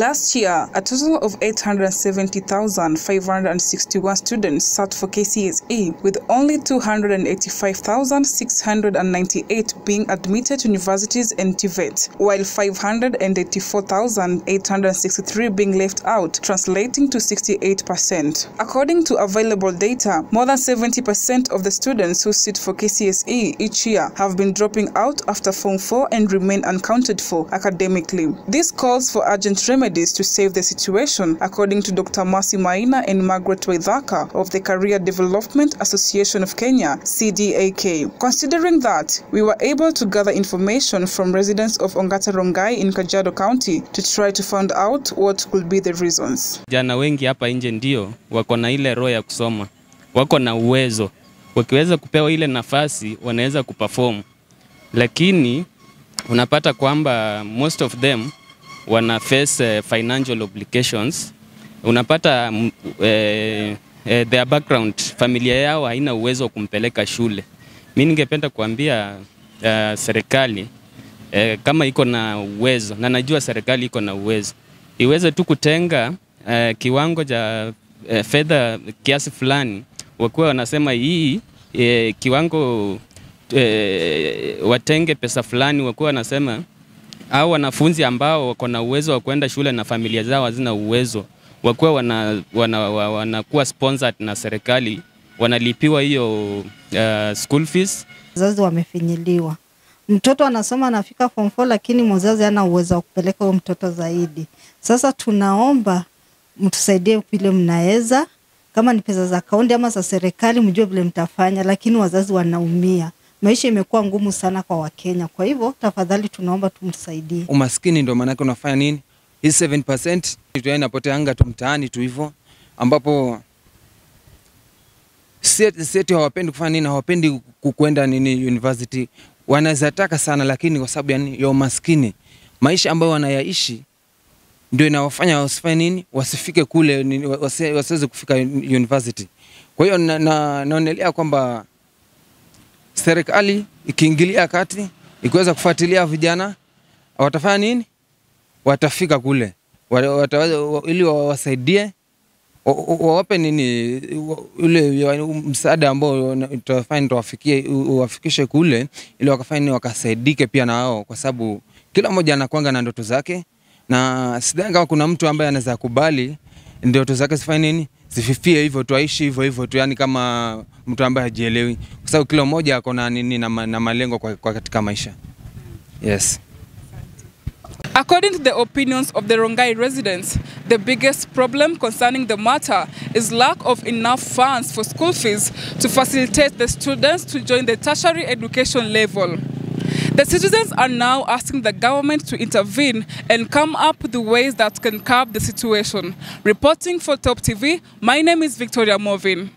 Last year, a total of 870,561 students sat for KCSE, with only 285,698 being admitted to universities and TVET, while 584,863 being left out, translating to 68%. According to available data, more than 70% of the students who sit for KCSE each year have been dropping out after Form 4 and remain unaccounted for academically. This calls for urgent remedies to save the situation, according to Dr. Masi Maina and Margaret Waithaka of the Career Development Association of Kenya, CDAK. Considering that, we were able to gather information from residents of Ongata Rongai in kajado County to try to find out what could be the reasons. Jana wengi hapa nje ndio wako na ile roho ya kusoma, wako na uwezo, wakiweza kupewa ile nafasi wanaweza kuperform, lakini unapata kwamba most of them wana face uh, financial obligations. Unapata uh, eh, their background, familia yao haina uwezo wa kumpeleka shule. Mi ningependa kuambia uh, serikali uh, kama iko na uwezo na najua serikali iko na uwezo iweze tu kutenga uh, kiwango cha uh, fedha kiasi fulani, wakuwa wanasema hii uh, kiwango uh, watenge pesa fulani, wakuwa wanasema au wanafunzi ambao wako na uwezo wa kwenda shule na familia zao hazina uwezo, wakuwa wana, wana, wana, wanakuwa sponsored na serikali, wanalipiwa hiyo uh, school fees wazazi wamefinyiliwa. Mtoto anasoma anafika form 4 lakini mzazi hana uwezo wa kupeleka huyo mtoto zaidi. Sasa tunaomba mtusaidie vile mnaweza, kama ni pesa za kaunti ama za serikali, mjue vile mtafanya, lakini wazazi wanaumia. Maisha imekuwa ngumu sana kwa Wakenya, kwa hivyo tafadhali tunaomba tumsaidie. umaskini ndio maanake unafanya nini? Hii 7% tu inapoteanga tu mtaani tu hivyo ambapo seti hawapendi kufanya nini hawapendi kukwenda nini university. Wanazataka sana lakini kwa sababu ya nini? Ya umaskini. Maisha ambayo wanayaishi ndio inawafanya wasifanye nini? Wasifike kule wasiweze kufika university. Kwa hiyo na, na, naonelea kwamba serikali ikiingilia kati ikiweza kufuatilia vijana watafanya nini? Watafika kule ili wawasaidie wa- wa- wawape nini ule msaada ambao tafanya tuwafikie uwafikishe kule, ili wakafanya nini, wakasaidike pia na wao, kwa sababu kila mmoja anakwanga na ndoto zake, na sidhani kama kuna mtu ambaye anaweza kubali ndoto zake zifanye nini zififie hivyo tu, aishi hivyo hivyo tu, yani kama mtu ambaye hajielewi, kwa sababu kila mmoja ako na nini na, na malengo kwa, kwa katika maisha. Yes. According to the opinions of the Rongai residents, the biggest problem concerning the matter is lack of enough funds for school fees to facilitate the students to join the tertiary education level. The citizens are now asking the government to intervene and come up with the ways that can curb the situation. Reporting for Top TV, my name is Victoria Movin.